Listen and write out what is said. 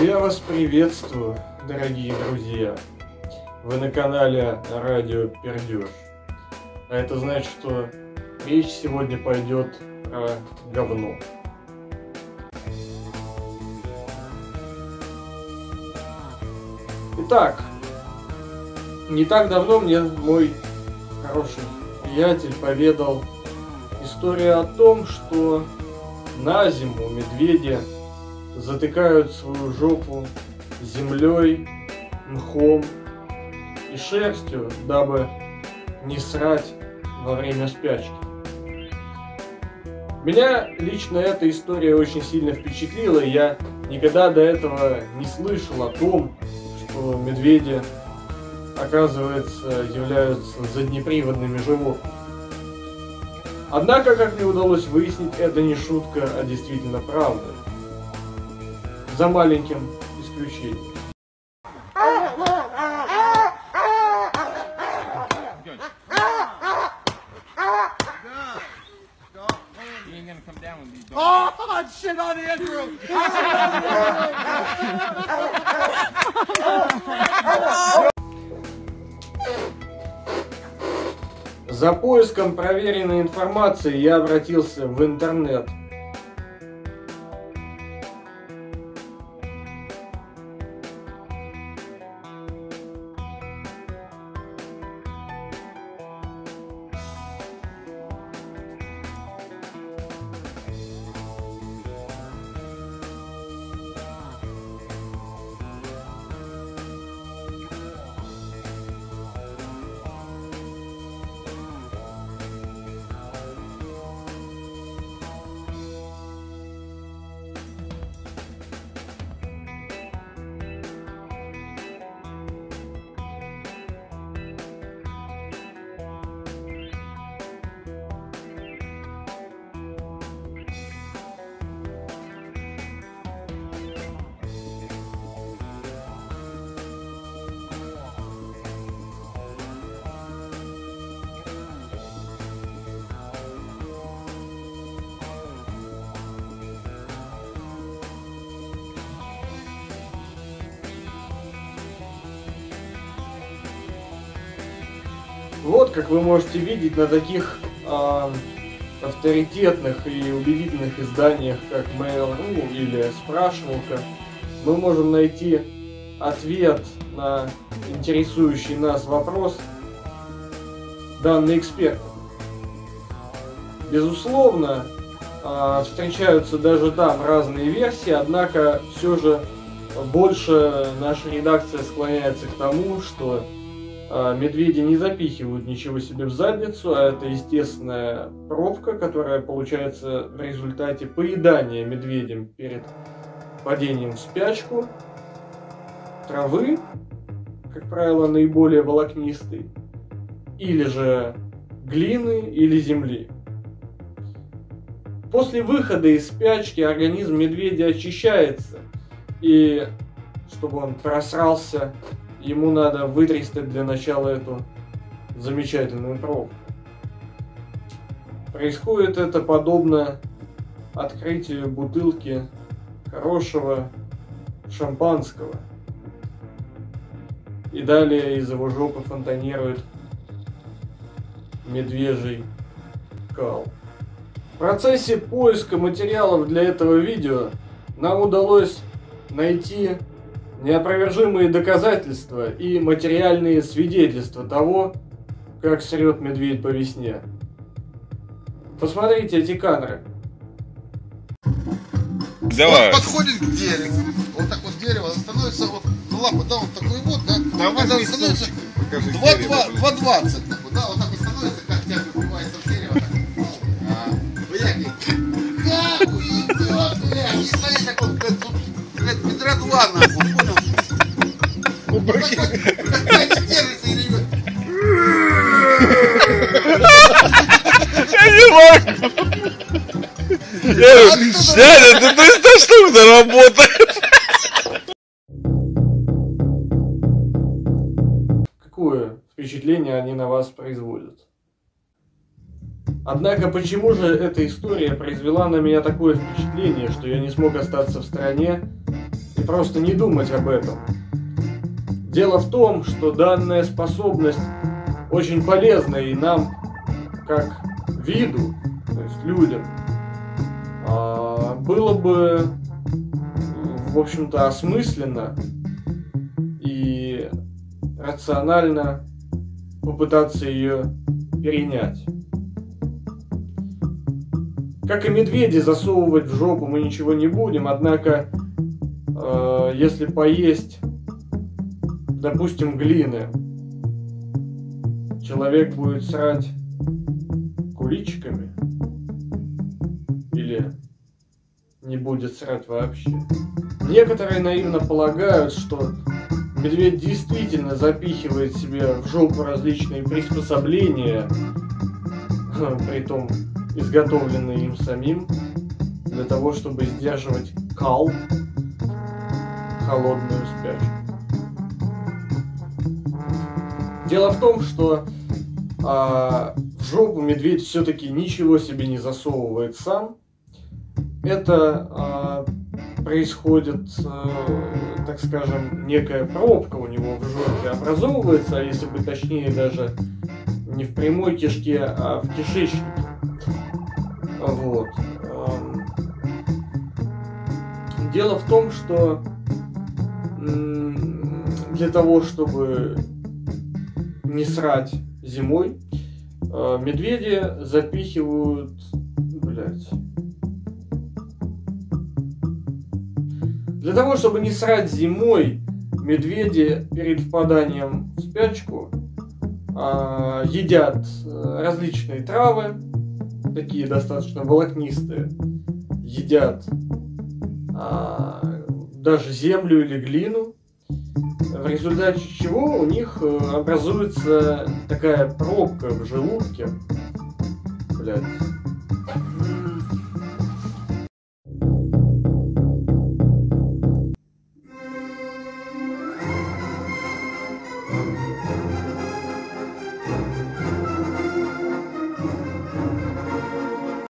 Я вас приветствую, дорогие друзья. Вы на канале Радио Пердеж. А это значит, что речь сегодня пойдет про говно. Итак, не так давно мне мой хороший приятель поведал историю о том, что на зиму медведи затыкают свою жопу землей, мхом и шерстью, дабы не срать во время спячки. Меня лично эта история очень сильно впечатлила, я никогда до этого не слышал о том, что медведи, оказывается, являются заднеприводными животными. Однако, как мне удалось выяснить, это не шутка, а действительно правда. За маленьким исключением. За поиском проверенной информации я обратился в интернет. Вот, как вы можете видеть, на таких а, авторитетных и убедительных изданиях, как Mail.ru или Спрашивалка, мы можем найти ответ на интересующий нас вопрос данный эксперт. Безусловно, а, встречаются даже там разные версии, однако все же больше наша редакция склоняется к тому, что медведи не запихивают ничего себе в задницу, а это естественная пробка, которая получается в результате поедания медведем перед падением в спячку травы, как правило, наиболее волокнистой, или же глины или земли. После выхода из спячки организм медведя очищается, и чтобы он просрался ему надо вытрястать для начала эту замечательную пробку. Происходит это подобно открытию бутылки хорошего шампанского. И далее из его жопы фонтанирует медвежий кал. В процессе поиска материалов для этого видео нам удалось найти неопровержимые доказательства и материальные свидетельства того, как срет медведь по весне. Посмотрите эти кадры. Давай. Он подходит к дереву. Вот так вот дерево становится вот ну, лапа, да, вот такой вот, да. Да Когда возьми становится стульчик, покажи 2, дерево, 2, блин. 2, 20, такой, да, вот так вот становится, как тебя выбивается в дерево. Так. А, блядь, как уйдет, блядь, и смотри, так вот, блядь, Я не могу. Дядя, ты быстро штук заработаешь. Какое впечатление они на вас производят? Однако, почему же эта история произвела на меня такое впечатление, что я не смог остаться в стороне и просто не думать об этом. Дело в том, что данная способность очень полезна и нам, как виду, то есть людям, а, было бы, в общем-то, осмысленно и рационально попытаться ее перенять. Как и медведи, засовывать в жопу мы ничего не будем, однако, э, если поесть, допустим, глины, человек будет срать куличиками или не будет срать вообще. Некоторые наивно полагают, что медведь действительно запихивает себе в жопу различные приспособления, при том изготовленные им самим, для того, чтобы сдерживать кал, холодную спячку. Дело в том, что а, в жопу медведь все-таки ничего себе не засовывает сам. Это а, происходит, а, так скажем, некая пробка у него в жопе образовывается, а если бы точнее даже не в прямой кишке, а в кишечнике. Вот. Дело в том, что для того, чтобы не срать зимой, э, медведи запихивают, блять. Для того, чтобы не срать зимой, медведи перед впаданием в спячку э, едят э, различные травы, такие достаточно волокнистые, едят а, даже землю или глину, в результате чего у них э, образуется такая пробка в желудке, блядь,